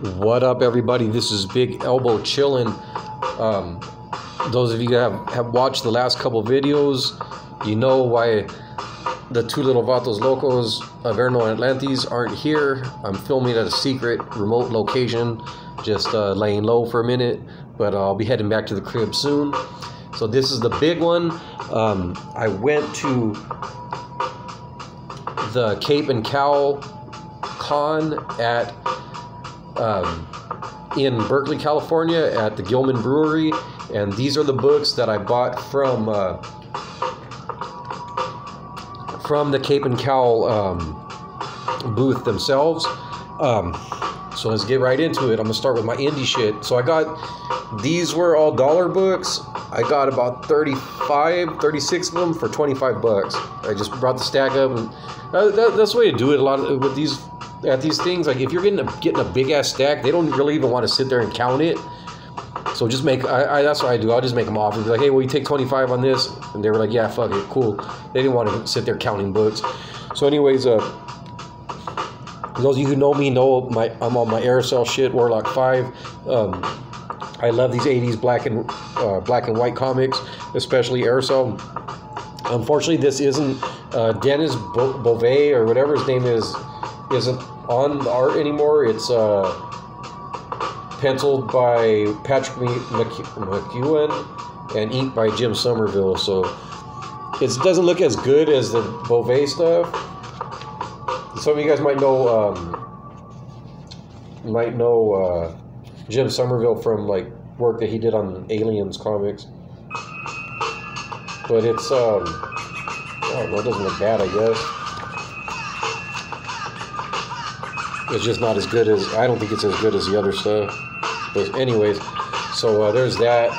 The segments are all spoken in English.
What up, everybody? This is Big L Bo Chillin'. Um, those of you that have, have watched the last couple videos, you know why the two little vatos locos, Averno and Atlantis, aren't here. I'm filming at a secret remote location, just uh, laying low for a minute, but I'll be heading back to the crib soon. So, this is the big one. Um, I went to the Cape and Cowl Con at um, in Berkeley, California, at the Gilman Brewery, and these are the books that I bought from uh, from the Cape and Cowl um, booth themselves. Um, so let's get right into it. I'm gonna start with my indie shit. So I got these were all dollar books. I got about 35, 36 of them for 25 bucks. I just brought the stack up, and uh, that, that's the way to do it. A lot of, with these at these things, like if you're getting a, getting a big ass stack, they don't really even want to sit there and count it. So just make I, I, that's what I do. I'll just make them offer. be like, hey, will you take 25 on this? And they were like, yeah, fuck it, cool. They didn't want to sit there counting books. So, anyways, uh, those of you who know me know my I'm on my Aircel shit, Warlock Five. Um, I love these 80s black and uh, black and white comics, especially Aircel. Unfortunately, this isn't uh, Dennis Bo- Beauvais or whatever his name is isn't on the art anymore. It's uh, penciled by Patrick McEwen and inked by Jim Somerville. So it doesn't look as good as the Beauvais stuff. Some of you guys might know um, might know uh, Jim Somerville from like work that he did on Aliens comics. But it's um, it doesn't look bad, I guess. It's just not as good as I don't think it's as good as the other stuff. But anyways, so uh, there's that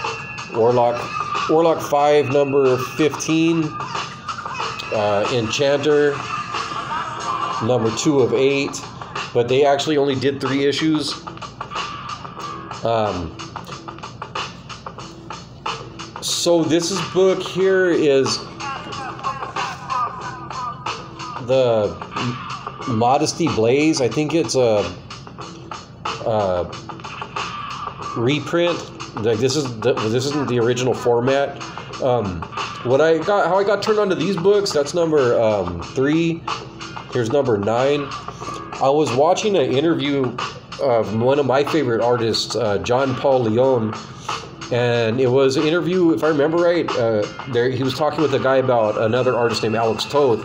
Warlock Warlock Five number fifteen, uh, Enchanter number two of eight, but they actually only did three issues. Um, so this is book here is the Modesty Blaise. I think it's a, a reprint. Like this is the, this isn't the original format. Um, what I got, how I got turned onto these books. That's number um, three. Here's number nine. I was watching an interview of one of my favorite artists, uh, John Paul Leon, and it was an interview, if I remember right. Uh, there, he was talking with a guy about another artist named Alex Toth,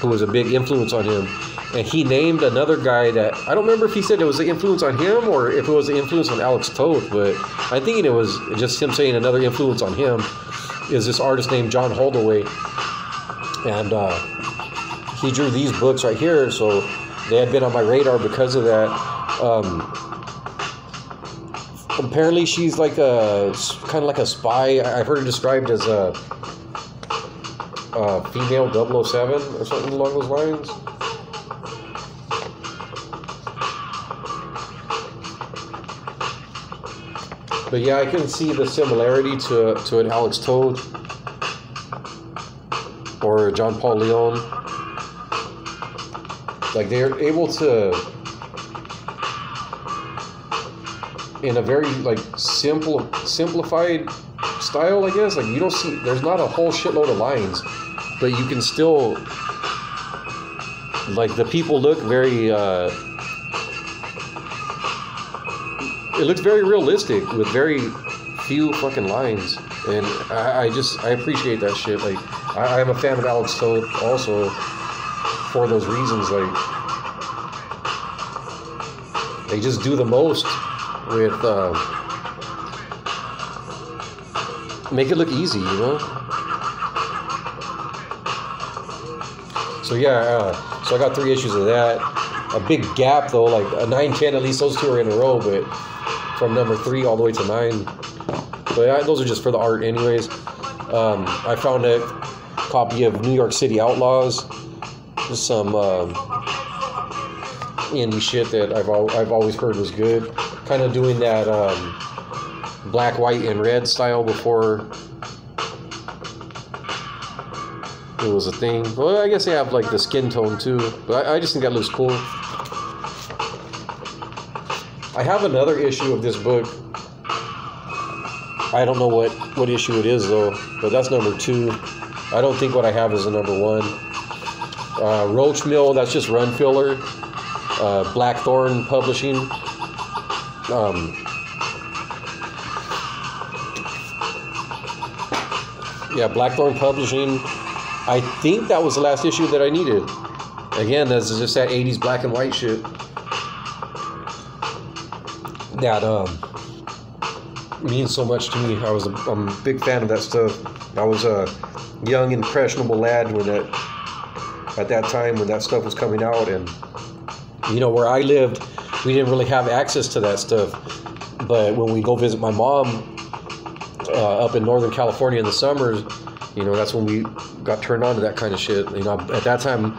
who was a big influence on him and he named another guy that I don't remember if he said it was an influence on him or if it was an influence on Alex Toth, but I'm thinking it was just him saying another influence on him is this artist named John Holdaway, and uh, he drew these books right here, so they had been on my radar because of that. Um, apparently, she's like a kind of like a spy. I've heard her described as a, a female 007 or something along those lines. But yeah, I can see the similarity to to an Alex Toth or John Paul Leon. Like they're able to, in a very like simple simplified style, I guess. Like you don't see, there's not a whole shitload of lines, but you can still like the people look very. Uh, it looks very realistic with very few fucking lines, and I, I just I appreciate that shit. Like I, am a fan of Alex Toth also for those reasons. Like they just do the most with uh, make it look easy, you know. So yeah, uh, so I got three issues of that. A big gap though, like a nine ten. At least those two are in a row, but from number three all the way to nine. But yeah, those are just for the art, anyways. Um, I found a copy of New York City Outlaws, just some um, indie shit that I've al- I've always heard was good. Kind of doing that um, black, white, and red style before it was a thing. Well, I guess they have like the skin tone too, but I, I just think that looks cool. I have another issue of this book. I don't know what what issue it is though, but that's number two. I don't think what I have is the number one. Uh, Roachmill, that's just run filler. Uh, Blackthorne Publishing. Um, yeah, Blackthorne Publishing. I think that was the last issue that I needed. Again, that's just that 80s black and white shit. That um, means so much to me. I was a, I'm a big fan of that stuff. I was a young, impressionable lad when that at that time when that stuff was coming out, and you know where I lived, we didn't really have access to that stuff. But when we go visit my mom uh, up in Northern California in the summers, you know that's when we got turned on to that kind of shit. You know, at that time,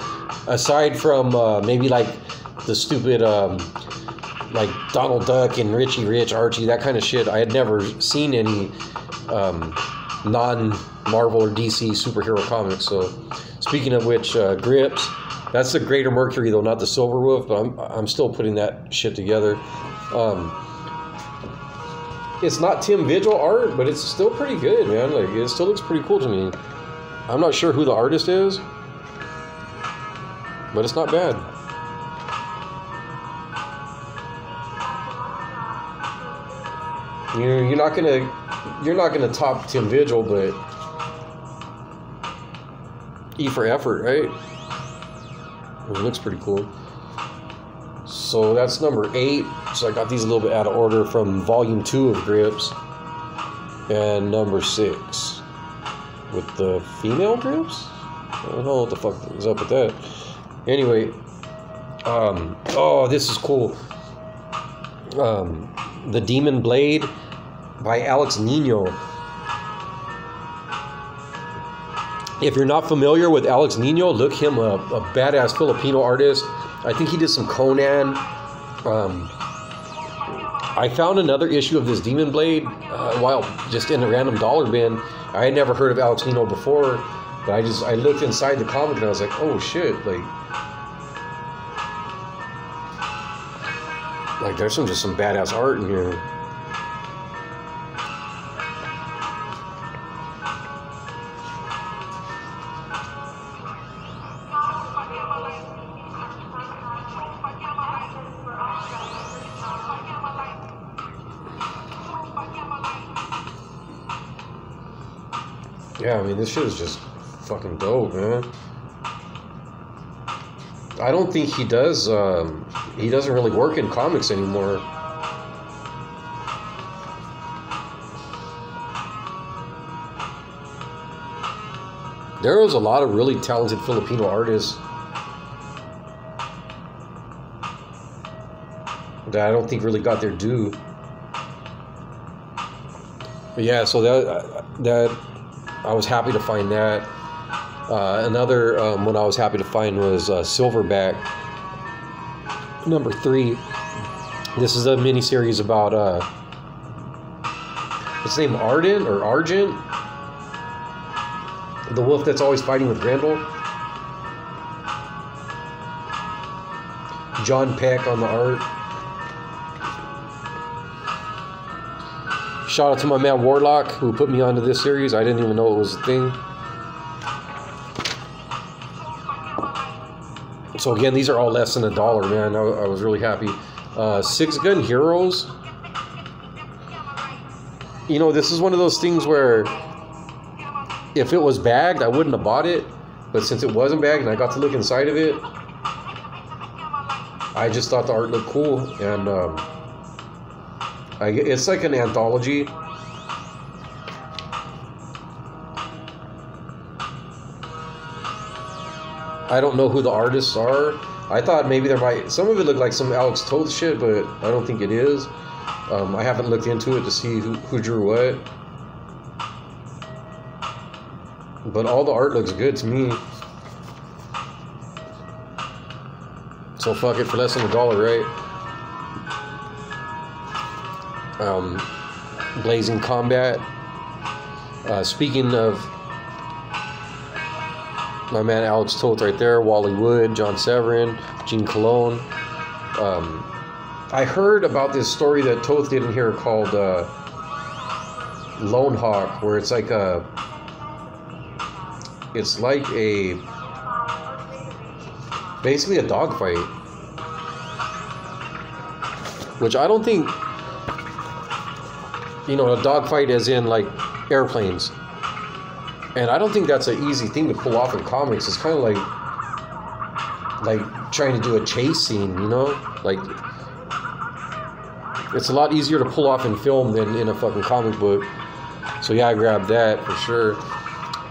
aside from uh, maybe like the stupid. Um, like Donald Duck and Richie Rich, Archie, that kind of shit. I had never seen any um, non Marvel or DC superhero comics. So, speaking of which, uh, Grips, that's the Greater Mercury though, not the Silver Wolf. But I'm I'm still putting that shit together. Um, it's not Tim Vigil art, but it's still pretty good, man. Like it still looks pretty cool to me. I'm not sure who the artist is, but it's not bad. You know, you're not gonna you're not gonna top Tim Vigil, but E for effort, right? It looks pretty cool. So that's number eight. So I got these a little bit out of order from volume two of Grips. And number six. With the female Grips? I don't know what the fuck is up with that. Anyway, um, oh, this is cool. Um, the Demon Blade by Alex Nino. If you're not familiar with Alex Nino, look him up. A badass Filipino artist. I think he did some Conan. Um, I found another issue of this Demon Blade uh, while just in a random dollar bin. I had never heard of Alex Nino before, but I just I looked inside the comic and I was like, oh shit, like like there's some just some badass art in here. Yeah, I mean this shit is just fucking dope, man. I don't think he does. Um, he doesn't really work in comics anymore. There was a lot of really talented Filipino artists that I don't think really got their due. But yeah, so that that I was happy to find that. Uh, another um, one I was happy to find was uh, Silverback number three. This is a mini series about uh, his name Arden or Argent, the wolf that's always fighting with Grendel. John Peck on the art. Shout out to my man Warlock who put me onto this series. I didn't even know it was a thing. So again, these are all less than a dollar, man. I, I was really happy. Uh, Six Gun Heroes. You know, this is one of those things where if it was bagged, I wouldn't have bought it. But since it wasn't bagged and I got to look inside of it, I just thought the art looked cool. And um, I, it's like an anthology. I don't know who the artists are. I thought maybe there might some of it looked like some Alex Toth shit, but I don't think it is. Um, I haven't looked into it to see who, who drew what. But all the art looks good to me. So fuck it for less than a dollar, right? Um, Blazing Combat. Uh, speaking of my man Alex Toth right there, Wally Wood, John Severin, Gene Colan. Um, I heard about this story that Toth didn't hear called uh, Lone Hawk, where it's like a, it's like a, basically a dogfight, which I don't think, you know, a dogfight as in like airplanes, and I don't think that's an easy thing to pull off in comics. It's kind of like, like trying to do a chase scene, you know, like it's a lot easier to pull off in film than in a fucking comic book. So yeah, I grabbed that for sure.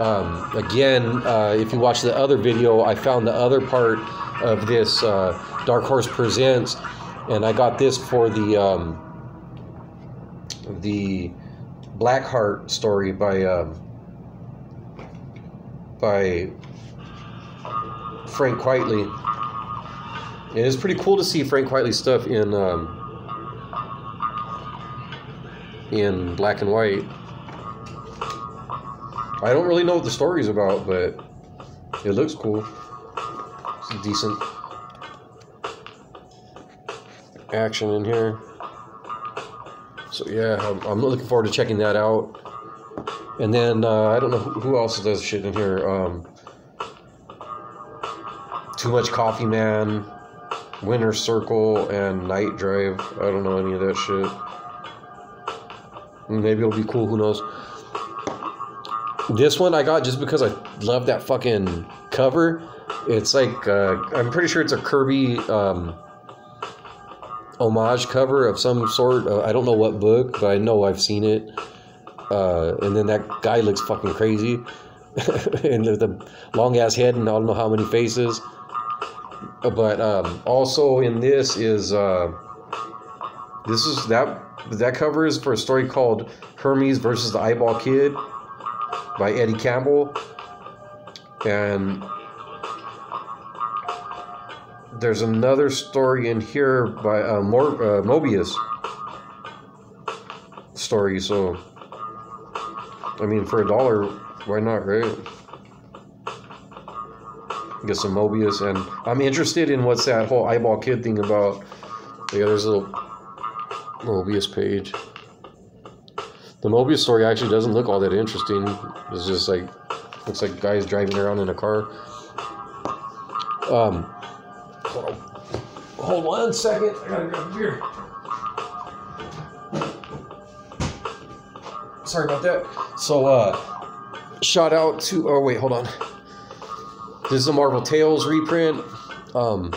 Um, again, uh, if you watch the other video, I found the other part of this uh, Dark Horse Presents, and I got this for the um, the Blackheart story by um, by Frank Quitely. And it's pretty cool to see Frank Quitely stuff in um, in black and white. I don't really know what the story's about, but it looks cool. It's decent action in here. So yeah, I'm, I'm, looking forward to checking that out. And then uh, I don't know who, else does shit in here. Um, Too much coffee, man. Winter Circle and Night Drive. I don't know any of that shit. Maybe it'll be cool. Who knows? This one I got just because I love that fucking cover. It's like uh, I'm pretty sure it's a Kirby um, homage cover of some sort. Uh, I don't know what book, but I know I've seen it. Uh, and then that guy looks fucking crazy, and the, the long ass head and I don't know how many faces. But um, also in this is uh, this is that that cover is for a story called Hermes versus the Eyeball Kid by Eddie Campbell. And there's another story in here by uh, Mor- uh, Moebius story. So, I mean, for a dollar, why not, right? Get some Moebius, and I'm interested in what's that whole eyeball kid thing about. Yeah, there's a little Moebius page. The Moebius story actually doesn't look all that interesting. It's just like looks like guys driving around in a car. Um, hold on, one second. I gotta a. Sorry about that. So, uh, shout out to. Oh wait, hold on. This is a Marvel Tales reprint. Um,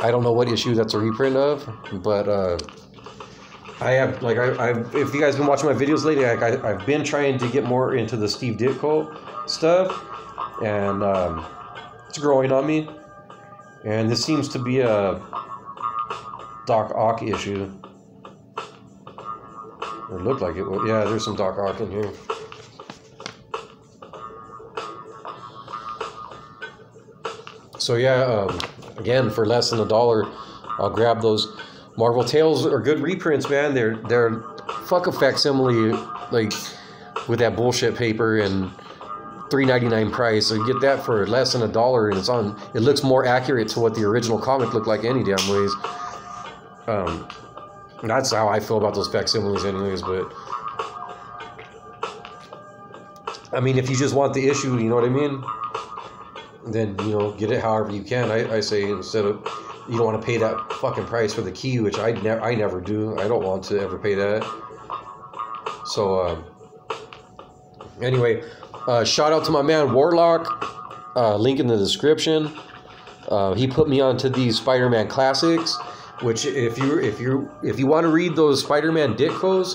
I don't know what issue that's a reprint of, but uh, I have like I, I've if you guys been watching my videos lately, like I, I've been trying to get more into the Steve Ditko stuff, and um, growing on me. And this seems to be a Doc Ock issue. It looked like it. Yeah, there's some Doc Ock in here. So yeah. Um, again for less than a dollar i'll grab those marvel tales are good reprints man they're they're fuck a facsimile like with that bullshit paper and 3.99 price so you get that for less than a dollar and it's on it looks more accurate to what the original comic looked like any damn ways um that's how i feel about those facsimiles anyways but i mean if you just want the issue you know what i mean then you know get it however you can. I, I say instead of you don't want to pay that fucking price for the key, which I never I never do. I don't want to ever pay that. So um, anyway, uh, shout out to my man Warlock. Uh, link in the description. Uh, he put me onto these Spider-Man classics, which if you if you if you want to read those Spider-Man Ditkos,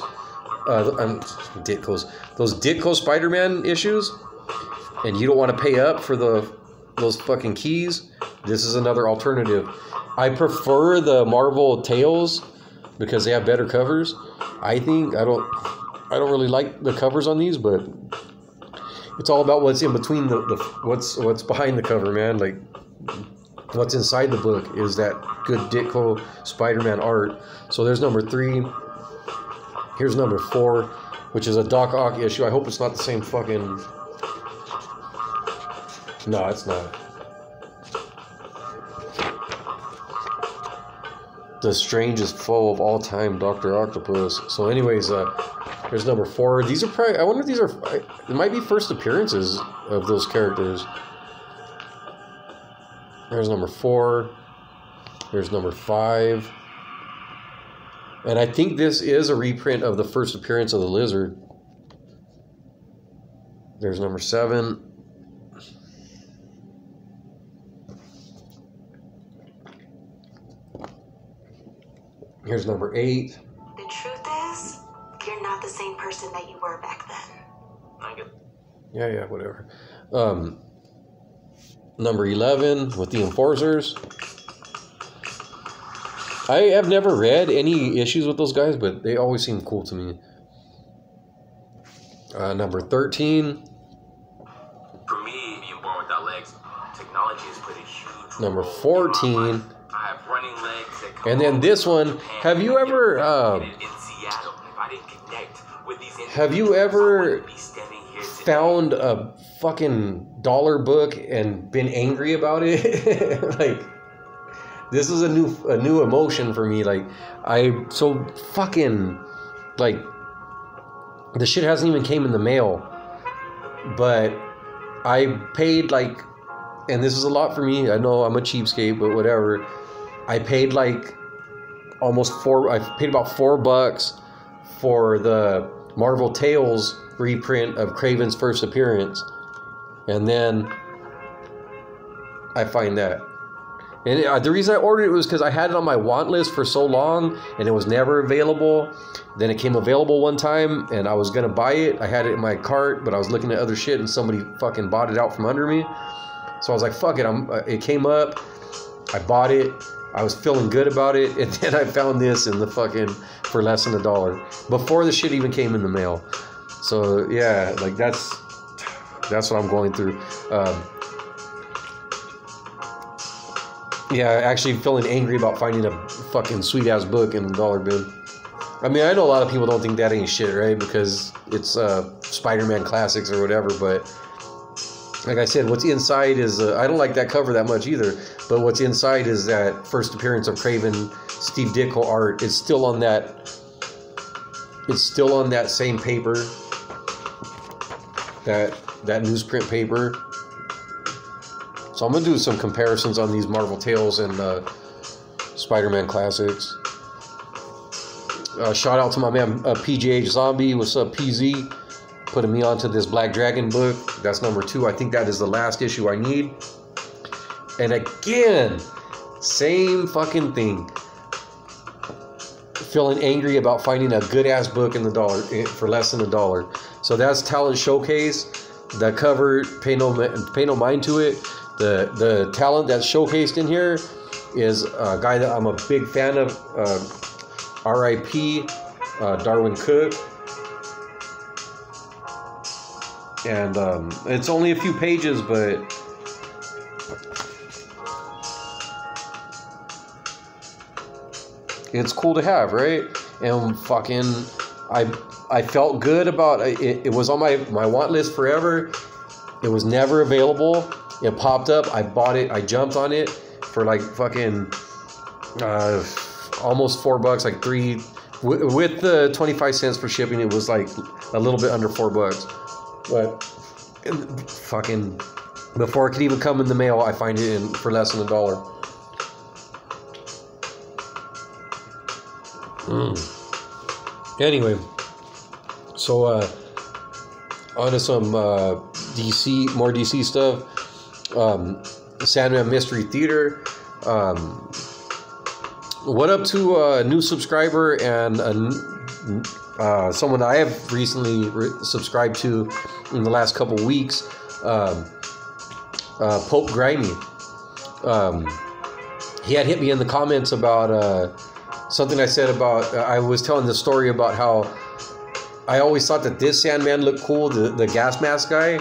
uh, um, Ditkos, those Ditko Spider-Man issues, and you don't want to pay up for the those fucking keys, this is another alternative. I prefer the Marvel Tales because they have better covers. I think I don't I don't really like the covers on these, but it's all about what's in between the, the what's what's behind the cover, man. Like what's inside the book is that good Ditko Spider-Man art. So there's number three. Here's number four, which is a Doc Ock issue. I hope it's not the same fucking no, it's not. the strangest foe of all time, Doctor Octopus. So, anyways, uh, here's number four. These are probably. I wonder if these are. It might be first appearances of those characters. There's number four. There's number five. And I think this is a reprint of the first appearance of the lizard. There's number seven. Here's number eight. The same person that you were back then. I get Yeah, yeah, whatever. Um, number 11 with the Enforcers. I have never read any issues with those guys, but they always seem cool to me. Uh, number 13, For me, being born without legs, technology has played a huge Number role in my 14. I have running legs that come And then this one, Japan have you and ever, get Have you ever wouldn't be standing here today. found a fucking dollar book and been angry about it. like this is a new a new emotion for me. Like I so fucking like the shit hasn't even came in the mail, but I paid like, and this is a lot for me. I know I'm a cheapskate, but whatever. I paid like almost four. I paid about four bucks for the Marvel Tales reprint of Kraven's first appearance, and then I find that. And it- uh, the reason I ordered it was because I had it on my want list for so long, and it was never available. Then it came available one time, and I was gonna buy it. I had it in my cart, but I was looking at other shit, and somebody fucking bought it out from under me. So I was like, "Fuck it!" I'm. Uh, it came up. I bought it. I was feeling good about it, and then I found this in the fucking for less than a dollar before the shit even came in the mail. So yeah, like that's that's what I'm going through. Um, yeah, actually feeling angry about finding a fucking sweet ass book in the dollar bin. I mean, I know a lot of people don't think that ain't shit, right? Because it's uh, Spider-Man classics or whatever, but like I said, what's inside is uh, I don't like that cover that much either. But what's inside is that first appearance of Kraven, Steve Ditko art. It's still on that. It's still on that same paper. That that newsprint paper. So I'm gonna do some comparisons on these Marvel Tales and uh, Spider-Man classics. Uh, shout out to my man uh, PGH Zombie. What's up, PZ? Putting me onto this Black Dragon book. That's number two. I think that is the last issue I need. And again, same fucking thing. Feeling angry about finding a good ass book in the dollar eh, for less than a dollar. So that's Talent Showcase. The cover, pay no pay no mind to it. The the talent that's showcased in here is a guy that I'm a big fan of. Uh, R.I.P. Uh, Darwyn Cooke. And um, it's only a few pages, but it's cool to have, right? And fucking, I I felt good about it. It was on my my want list forever. It was never available. It popped up. I bought it. I jumped on it for like fucking uh, almost four bucks, like three. With, the twenty five cents for shipping, it was like a little bit under four bucks. But fucking before it could even come in the mail, I find it in for less than a dollar. Mm. Anyway, so uh, on to some uh, DC, more DC stuff. Um, Sandman Mystery Theater. Um, what up to a new subscriber and a, uh, someone I have recently re- subscribed to in the last couple weeks, um, uh, Pope Grimy. Um, he had hit me in the comments about uh, something I said about. I was telling the story about how I always thought that this Sandman looked cool, the, the gas mask guy.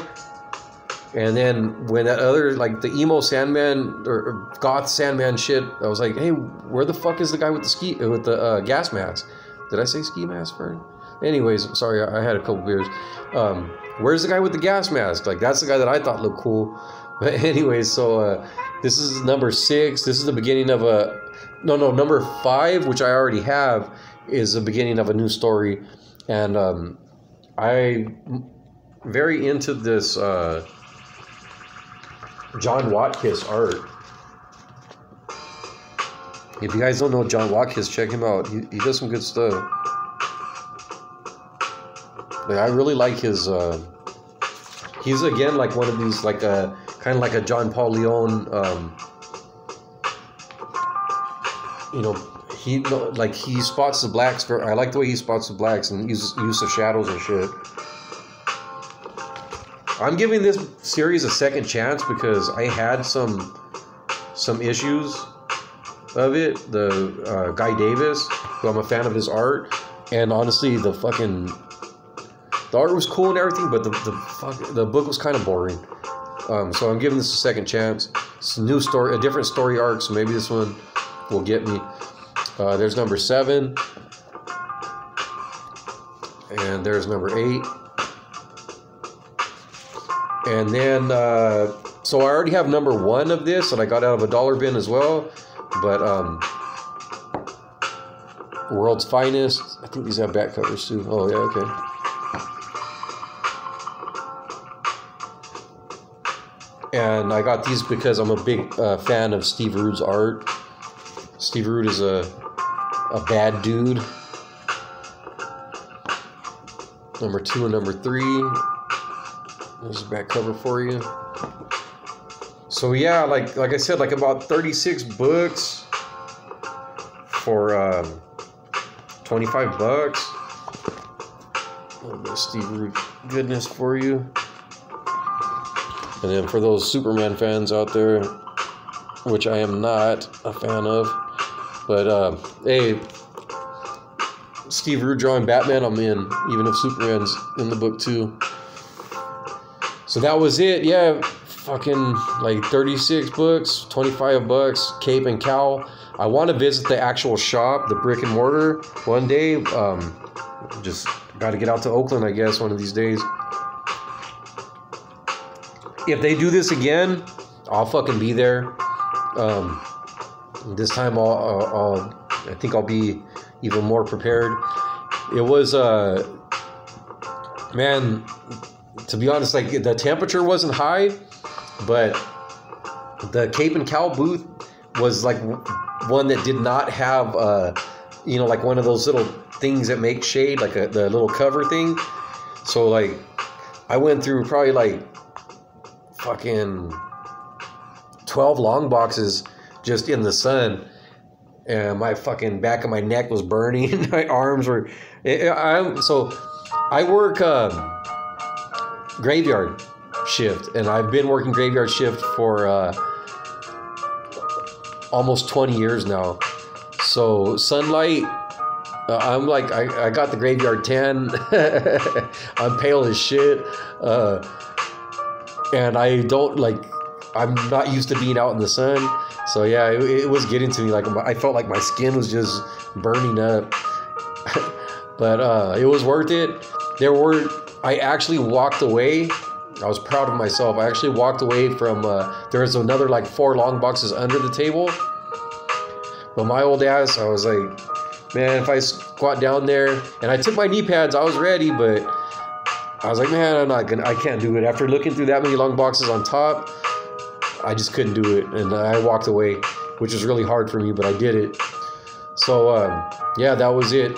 And then when that other, like the emo Sandman or, or goth Sandman shit, I was like, hey, where the fuck is the guy with the ski with the uh, gas mask? Did I say ski mask for? Anyways, sorry, I, had a couple beers. Um, where's the guy with the gas mask? Like that's the guy that I thought looked cool. But anyways, so uh, this is number six. This is the beginning of a no, no, number five, which I already have, is the beginning of a new story, and um, I very into this uh, John Watkiss art. If you guys don't know John Watkiss, check him out. He, he does some good stuff. Like, I really like his. Uh, he's again like one of these like a kind of like a John Paul Leon. Um, you know, he like he spots the blacks. For, I like the way he spots the blacks and uses use of shadows and shit. I'm giving this series a second chance because I had some some issues of it. The uh, Guy Davis, who I'm a fan of his art, and honestly, the fucking the art was cool and everything, but the the fuck, the book was kind of boring. Um, so I'm giving this a second chance. It's a new story, a different story arc. So maybe this one will get me. Uh, there's number seven, and there's number eight, and then uh, so I already have number one of this, and I got out of a dollar bin as well. But um, World's Finest. I think these have back covers too. Oh yeah, okay. And I got these because I'm a big uh, fan of Steve Rude's art. Steve Rude is a a bad dude. Number two and number three. There's a back cover for you. So yeah, like like I said, like about 36 books for um, 25 bucks. A little bit of Steve Rude goodness for you. And then for those Superman fans out there, which I am not a fan of, but uh, hey, Steve Rude drawing Batman, I'm in, even if Superman's in the book too. So that was it. Yeah, fucking like 36 bucks, 25 bucks, cape and cowl. I want to visit the actual shop, the brick and mortar, one day. Um, just got to get out to Oakland, I guess, one of these days. If they do this again, I'll fucking be there. Um, this time, I'll, I'll, I'll, I think I'll be even more prepared. It was, uh, man, to be honest, like the temperature wasn't high, but the Cape and Cowl booth was like one that did not have, uh, you know, like one of those little things that make shade, like a, the little cover thing. So like, I went through probably like fucking twelve long boxes just in the sun, and my fucking back of my neck was burning. my arms were. I so I work um, graveyard shift, and I've been working graveyard shift for uh, almost 20 years now. So sunlight, uh, I'm like I, I got the graveyard tan. I'm pale as shit, uh, and I don't like. I'm not used to being out in the sun. So yeah, it, it was getting to me. Like I felt like my skin was just burning up. but uh, it was worth it. There were I actually walked away I was proud of myself. I actually walked away from. Uh, there was another like four long boxes under the table. But my old ass, I was like, man, if I squat down there and I took my knee pads, I was ready, but I was like, man, I'm not gonna. I can't do it. After looking through that many long boxes on top, I just couldn't do it, and I walked away, which was really hard for me, but I did it. So um, yeah, that was it.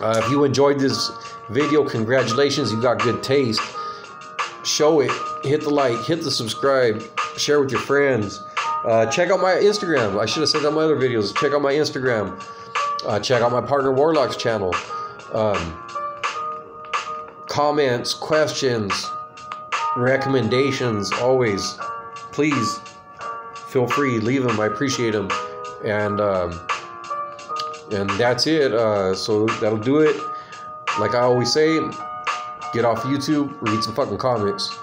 Uh, if you enjoyed this video, congratulations, you got good taste show it, hit the like, hit the subscribe, share with your friends. Uh, check out my Instagram. I should have said on my other videos. Check out my Instagram. Uh, check out my partner Warlock's channel. Um, comments, questions, recommendations, always. Please feel free, leave them. I appreciate them. And um, and that's it. Uh, so that'll do it. Like I always say, Get off YouTube, read some fucking comics.